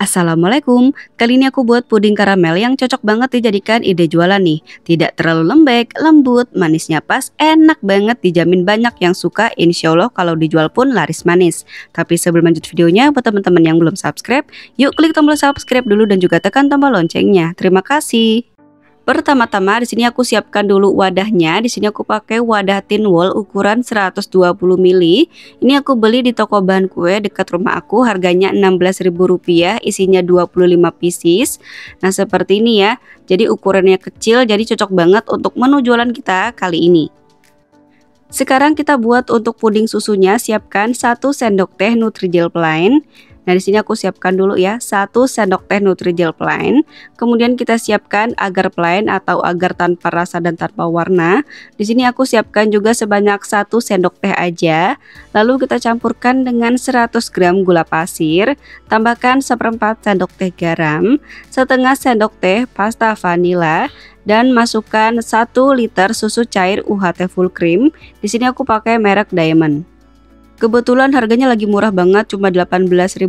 Assalamualaikum, kali ini aku buat puding karamel yang cocok banget dijadikan ide jualan nih. Tidak terlalu lembek, lembut, manisnya pas, enak banget dijamin banyak yang suka. Insya Allah kalau dijual pun laris manis. Tapi sebelum lanjut videonya, buat teman-teman yang belum subscribe Yuk klik tombol subscribe dulu dan juga tekan tombol loncengnya. Terima kasih Pertama-tama di sini aku siapkan dulu wadahnya. Di sini aku pakai wadah tin wall ukuran 120 ml. Ini aku beli di toko bahan kue dekat rumah aku. Harganya Rp16.000, isinya 25 pieces. Nah, seperti ini ya. Jadi ukurannya kecil, jadi cocok banget untuk menu jualan kita kali ini. Sekarang kita buat untuk puding susunya, siapkan 1 sendok teh Nutrijel plain, Nah, di sini aku siapkan dulu ya, satu sendok teh Nutrijel plain. Kemudian kita siapkan agar plain atau agar tanpa rasa dan tanpa warna. Di sini aku siapkan juga sebanyak satu sendok teh aja. Lalu kita campurkan dengan 100 gram gula pasir, tambahkan seperempat sendok teh garam, setengah sendok teh pasta vanila, dan masukkan 1 liter susu cair UHT full cream. Di sini aku pakai merek Diamond. Kebetulan harganya lagi murah banget cuma Rp18.000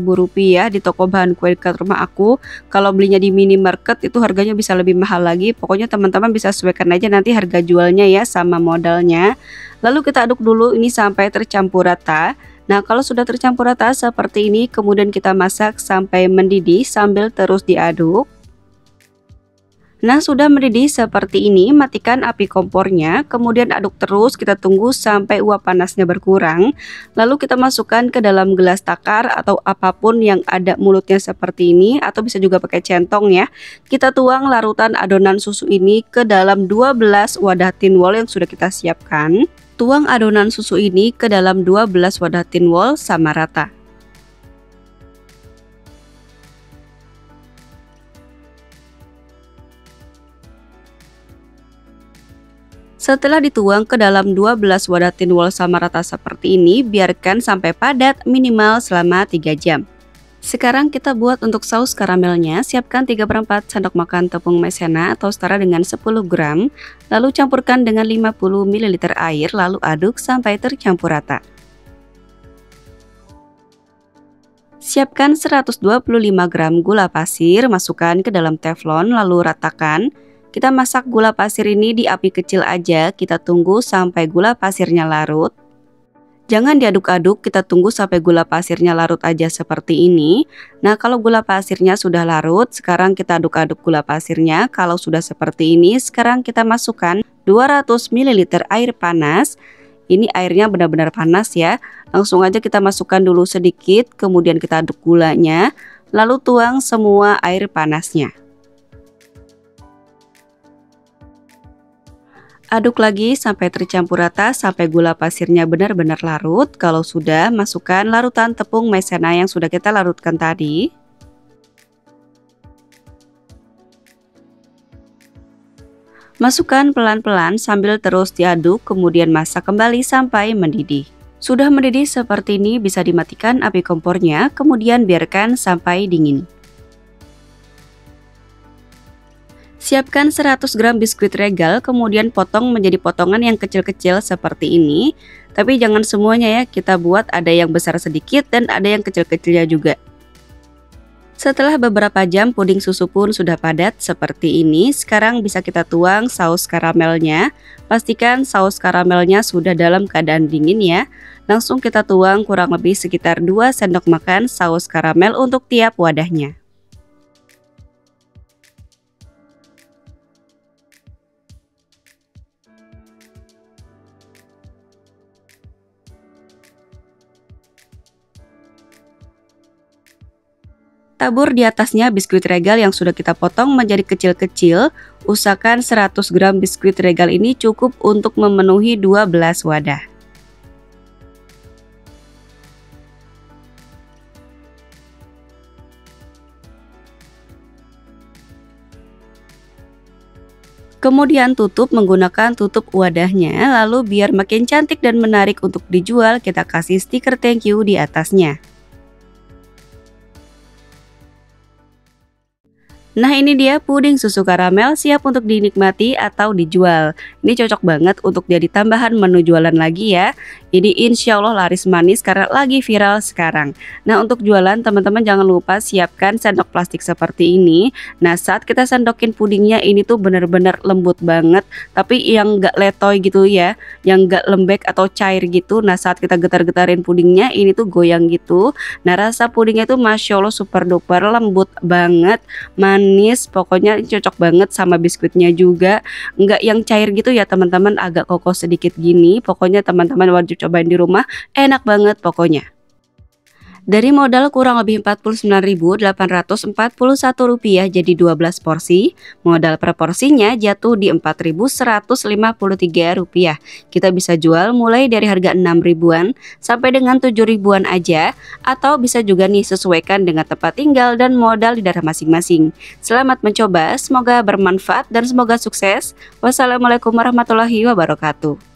di toko bahan kue dekat rumah aku. Kalau belinya di minimarket itu harganya bisa lebih mahal lagi. Pokoknya teman-teman bisa sesuaikan aja nanti harga jualnya ya sama modalnya. Lalu kita aduk dulu ini sampai tercampur rata. Nah kalau sudah tercampur rata seperti ini kemudian kita masak sampai mendidih sambil terus diaduk. Nah sudah mendidih seperti ini matikan api kompornya kemudian aduk terus kita tunggu sampai uap panasnya berkurang. Lalu kita masukkan ke dalam gelas takar atau apa pun yang ada mulutnya seperti ini atau bisa juga pakai centong ya. Kita tuang larutan adonan susu ini ke dalam 12 wadah tin wall yang sudah kita siapkan. Tuang adonan susu ini ke dalam 12 wadah tin wall sama rata Setelah dituang ke dalam 12 wadah tin wall sama rata seperti ini, biarkan sampai padat minimal selama 3 jam. Sekarang kita buat untuk saus karamelnya, siapkan 3 per 4 sendok makan tepung maizena atau setara dengan 10 gram, lalu campurkan dengan 50 ml air, lalu aduk sampai tercampur rata. Siapkan 125 gram gula pasir, masukkan ke dalam teflon, lalu ratakan, kita masak gula pasir ini di api kecil aja, kita tunggu sampai gula pasirnya larut. Jangan diaduk-aduk, kita tunggu sampai gula pasirnya larut aja seperti ini. Nah, kalau gula pasirnya sudah larut, sekarang kita aduk-aduk gula pasirnya. Kalau sudah seperti ini, sekarang kita masukkan 200 ml air panas. Ini airnya benar-benar panas ya. Langsung aja kita masukkan dulu sedikit, kemudian kita aduk gulanya, lalu tuang semua air panasnya. Aduk lagi sampai tercampur rata sampai gula pasirnya benar-benar larut. Kalau sudah, masukkan larutan tepung maizena yang sudah kita larutkan tadi. Masukkan pelan-pelan sambil terus diaduk, kemudian masak kembali sampai mendidih. Sudah mendidih seperti ini bisa dimatikan api kompornya, kemudian biarkan sampai dingin. Siapkan 100 gram biskuit regal, kemudian potong menjadi potongan yang kecil-kecil seperti ini. Tapi jangan semuanya ya, kita buat ada yang besar sedikit dan ada yang kecil-kecilnya juga. Setelah beberapa jam puding susu pun sudah padat seperti ini, sekarang bisa kita tuang saus karamelnya. Pastikan saus karamelnya sudah dalam keadaan dingin ya. Langsung kita tuang kurang lebih sekitar 2 sendok makan saus karamel untuk tiap wadahnya. Tabur di atasnya biskuit regal yang sudah kita potong menjadi kecil-kecil. Usahakan 100 gram biskuit regal ini cukup untuk memenuhi 12 wadah. Kemudian tutup menggunakan tutup wadahnya, lalu biar makin cantik dan menarik untuk dijual, kita kasih stiker thank you di atasnya. Nah ini dia puding susu karamel siap untuk dinikmati atau dijual. Ini cocok banget untuk jadi tambahan menu jualan lagi ya. Ini insya Allah laris manis karena lagi viral sekarang. Nah untuk jualan teman-teman jangan lupa siapkan sendok plastik seperti ini. Nah saat kita sendokin pudingnya ini tuh bener-bener lembut banget. Tapi yang gak letoy gitu ya Yang gak lembek atau cair gitu Nah saat kita getar-getarin pudingnya ini tuh goyang gitu. Nah rasa pudingnya tuh Masya Allah super duper lembut banget manis pokoknya cocok banget sama biskuitnya juga. Nggak yang cair gitu ya teman-teman agak kokoh sedikit gini. Pokoknya teman-teman wajib cobain di rumah enak banget pokoknya dari modal kurang lebih Rp49.841 jadi 12 porsi, modal per porsinya jatuh di Rp4.153. Kita bisa jual mulai dari harga 6 ribuan sampai dengan 7 ribuan aja atau bisa juga nih sesuaikan dengan tempat tinggal dan modal di daerah masing-masing. Selamat mencoba, semoga bermanfaat dan semoga sukses. Wassalamualaikum warahmatullahi wabarakatuh.